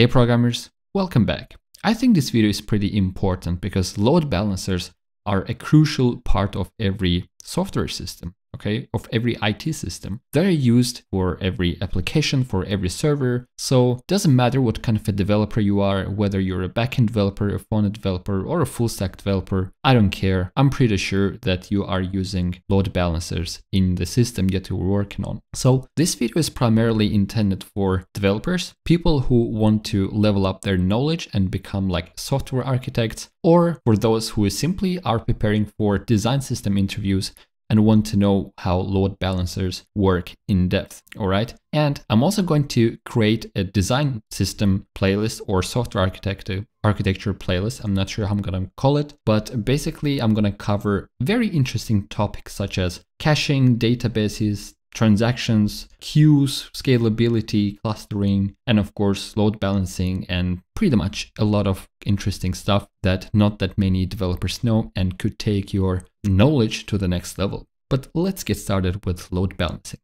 Hey programmers, welcome back. I think this video is pretty important because load balancers are a crucial part of every software system okay, of every IT system. They're used for every application, for every server. So it doesn't matter what kind of a developer you are, whether you're a backend developer, a front developer, or a full stack developer, I don't care. I'm pretty sure that you are using load balancers in the system that you're working on. So this video is primarily intended for developers, people who want to level up their knowledge and become like software architects, or for those who simply are preparing for design system interviews and want to know how load balancers work in depth, all right? And I'm also going to create a design system playlist or software architecture architecture playlist. I'm not sure how I'm going to call it, but basically I'm going to cover very interesting topics such as caching, databases, transactions, queues, scalability, clustering, and of course load balancing and pretty much a lot of interesting stuff that not that many developers know and could take your knowledge to the next level. But let's get started with load balancing.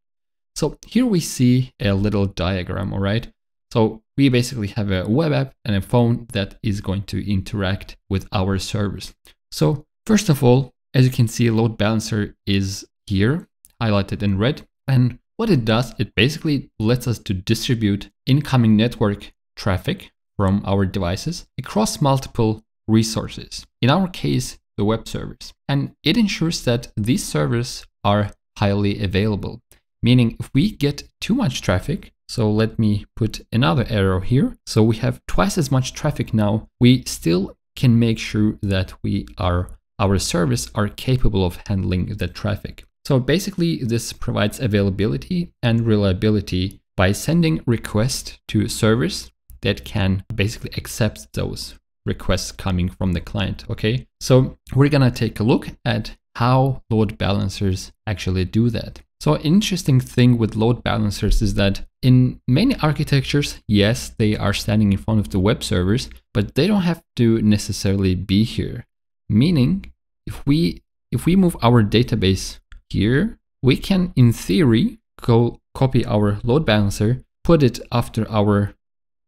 So here we see a little diagram, all right? So we basically have a web app and a phone that is going to interact with our servers. So first of all, as you can see, load balancer is here highlighted in red. And what it does, it basically lets us to distribute incoming network traffic from our devices across multiple resources. In our case, the web servers. And it ensures that these servers are highly available. Meaning if we get too much traffic, so let me put another arrow here. So we have twice as much traffic now. We still can make sure that we are our service are capable of handling the traffic. So basically this provides availability and reliability by sending requests to servers that can basically accept those requests coming from the client, okay? So we're gonna take a look at how load balancers actually do that. So interesting thing with load balancers is that in many architectures, yes, they are standing in front of the web servers, but they don't have to necessarily be here. Meaning, if we if we move our database here, we can, in theory, go copy our load balancer, put it after our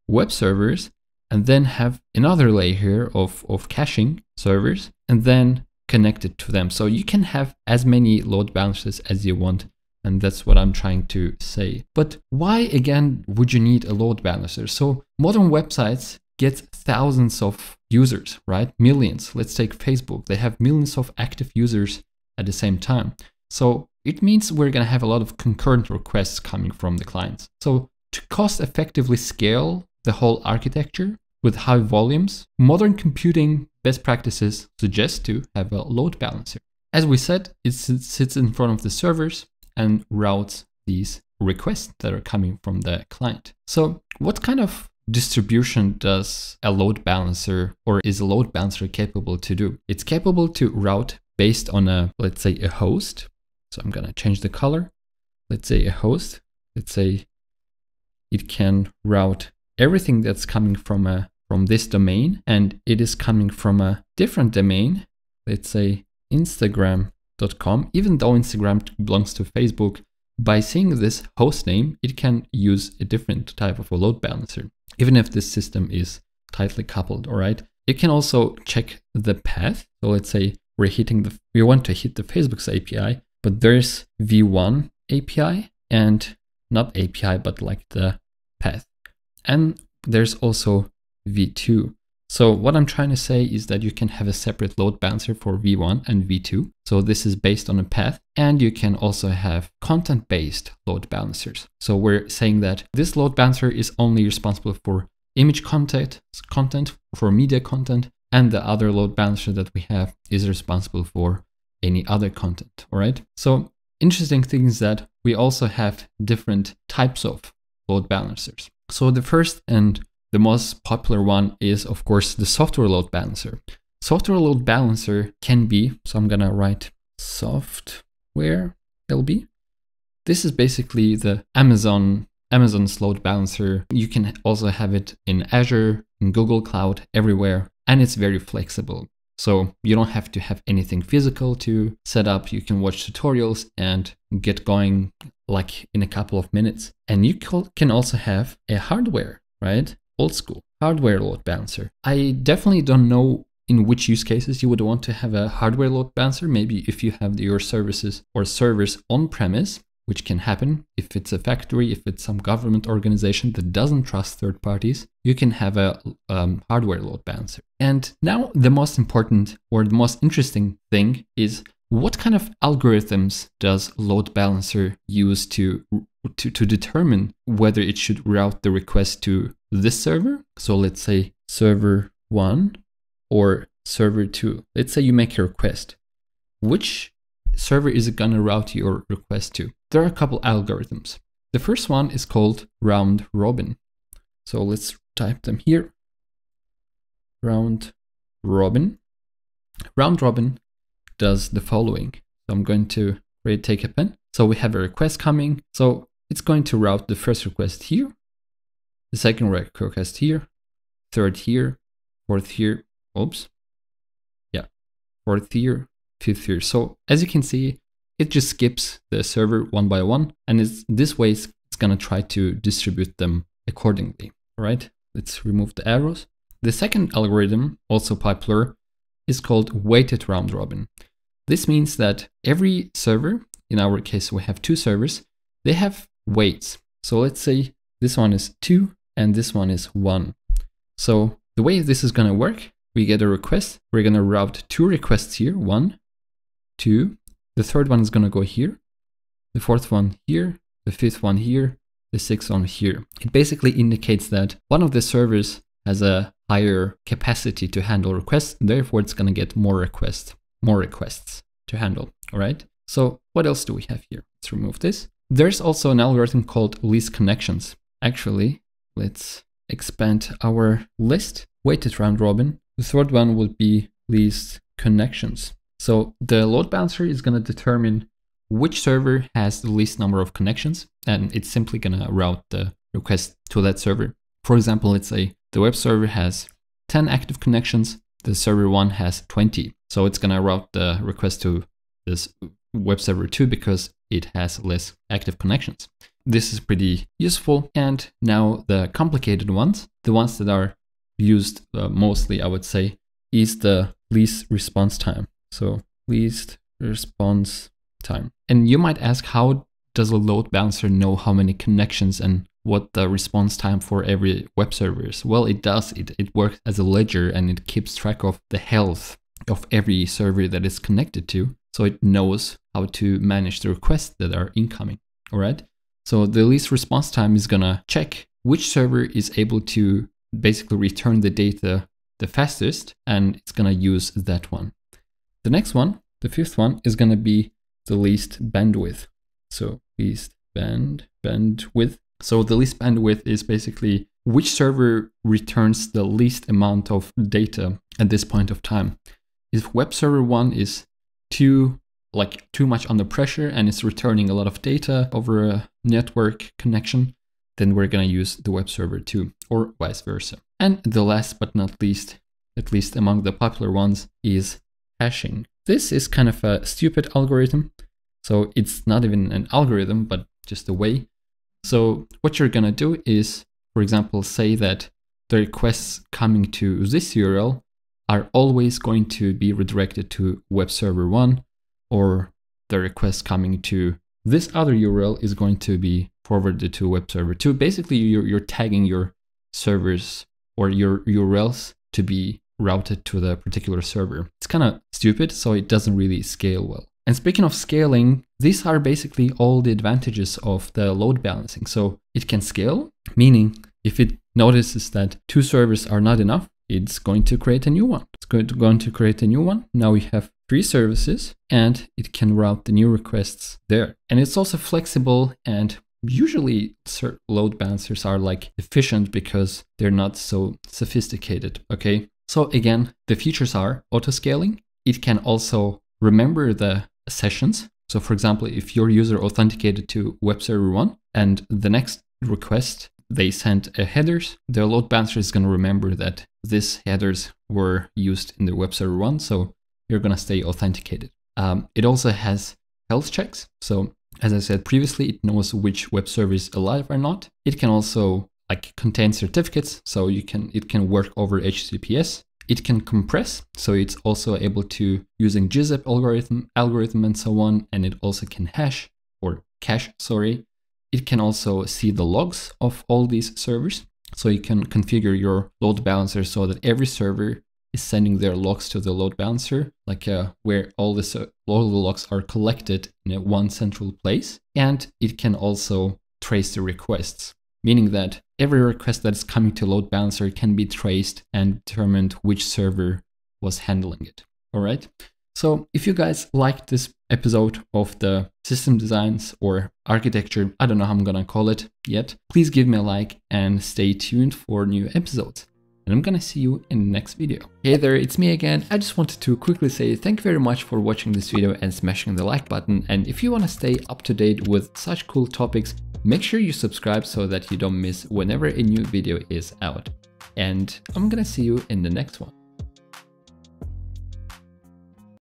web servers, and then have another layer of, of caching servers, and then connect it to them. So you can have as many load balancers as you want. And that's what I'm trying to say. But why again would you need a load balancer? So modern websites get thousands of users, right? Millions. Let's take Facebook. They have millions of active users at the same time. So it means we're going to have a lot of concurrent requests coming from the clients. So to cost effectively scale the whole architecture with high volumes, modern computing best practices suggest to have a load balancer. As we said, it sits in front of the servers and routes these requests that are coming from the client. So what kind of distribution does a load balancer or is a load balancer capable to do? It's capable to route based on a, let's say a host so I'm gonna change the color. Let's say a host, let's say it can route everything that's coming from a from this domain and it is coming from a different domain, let's say instagram.com, even though Instagram belongs to Facebook, by seeing this host name, it can use a different type of a load balancer, even if this system is tightly coupled, all right? It can also check the path. So let's say we're hitting the, we want to hit the Facebook's API but there's v1 API and not API, but like the path. And there's also v2. So what I'm trying to say is that you can have a separate load balancer for v1 and v2. So this is based on a path and you can also have content-based load balancers. So we're saying that this load balancer is only responsible for image content, content for media content, and the other load balancer that we have is responsible for any other content, all right? So interesting thing is that we also have different types of load balancers. So the first and the most popular one is of course the software load balancer. Software load balancer can be, so I'm gonna write software LB. This is basically the Amazon Amazon's load balancer. You can also have it in Azure, in Google Cloud, everywhere, and it's very flexible. So you don't have to have anything physical to set up. You can watch tutorials and get going like in a couple of minutes. And you can also have a hardware, right? old school hardware load balancer. I definitely don't know in which use cases you would want to have a hardware load balancer. Maybe if you have your services or servers on premise, which can happen if it's a factory, if it's some government organization that doesn't trust third parties, you can have a um, hardware load balancer. And now the most important or the most interesting thing is what kind of algorithms does load balancer use to, to, to determine whether it should route the request to this server? So let's say server one or server two. Let's say you make a request. Which server is it going to route your request to? There are a couple algorithms. The first one is called round robin. So let's type them here. Round robin. Round robin does the following. So I'm going to create take a pen. So we have a request coming. So it's going to route the first request here, the second request here, third here, fourth here, oops, yeah, fourth here, fifth here. So as you can see, it just skips the server one by one, and it's this way it's, it's gonna try to distribute them accordingly. All right, let's remove the arrows. The second algorithm, also popular, is called weighted round robin. This means that every server, in our case we have two servers, they have weights. So let's say this one is two and this one is one. So the way this is gonna work, we get a request, we're gonna route two requests here, one, two, the third one is gonna go here, the fourth one here, the fifth one here, the sixth one here. It basically indicates that one of the servers has a higher capacity to handle requests, therefore it's gonna get more requests, more requests to handle, all right? So what else do we have here? Let's remove this. There's also an algorithm called least connections. Actually, let's expand our list, weighted round robin. The third one would be least connections. So the load balancer is going to determine which server has the least number of connections, and it's simply going to route the request to that server. For example, let's say the web server has 10 active connections, the server 1 has 20. So it's going to route the request to this web server 2 because it has less active connections. This is pretty useful. And now the complicated ones, the ones that are used uh, mostly, I would say, is the least response time. So least response time. And you might ask, how does a load balancer know how many connections and what the response time for every web server is? Well, it does. It, it works as a ledger and it keeps track of the health of every server that is connected to. So it knows how to manage the requests that are incoming. All right. So the least response time is going to check which server is able to basically return the data the fastest, and it's going to use that one. The next one, the fifth one, is going to be the least bandwidth. So least band bandwidth. So the least bandwidth is basically which server returns the least amount of data at this point of time. If web server one is too like too much under pressure and it's returning a lot of data over a network connection, then we're going to use the web server 2 or vice versa. And the last but not least, at least among the popular ones, is hashing. This is kind of a stupid algorithm. So it's not even an algorithm, but just a way. So what you're gonna do is, for example, say that the requests coming to this URL are always going to be redirected to web server one, or the request coming to this other URL is going to be forwarded to web server two. Basically, you're, you're tagging your servers or your URLs to be routed to the particular server. It's kind of stupid, so it doesn't really scale well. And speaking of scaling, these are basically all the advantages of the load balancing. So it can scale, meaning if it notices that two servers are not enough, it's going to create a new one. It's going to, create a new one. Now we have three services and it can route the new requests there. And it's also flexible and usually load balancers are like efficient because they're not so sophisticated, okay? So again, the features are auto-scaling. It can also remember the sessions. So for example, if your user authenticated to web server one and the next request they sent a headers, the load balancer is going to remember that these headers were used in the web server one. So you're going to stay authenticated. Um, it also has health checks. So as I said previously, it knows which web server is alive or not. It can also like contain certificates, so you can it can work over HTTPS. It can compress, so it's also able to using gzip algorithm, algorithm and so on, and it also can hash or cache, sorry. It can also see the logs of all these servers. So you can configure your load balancer so that every server is sending their logs to the load balancer, like uh, where all, uh, all the logs are collected in one central place. And it can also trace the requests meaning that every request that is coming to load balancer can be traced and determined which server was handling it. All right. So if you guys liked this episode of the system designs or architecture, I don't know how I'm gonna call it yet, please give me a like and stay tuned for new episodes. And I'm gonna see you in the next video. Hey there, it's me again. I just wanted to quickly say thank you very much for watching this video and smashing the like button. And if you wanna stay up to date with such cool topics, Make sure you subscribe so that you don't miss whenever a new video is out. And I'm gonna see you in the next one.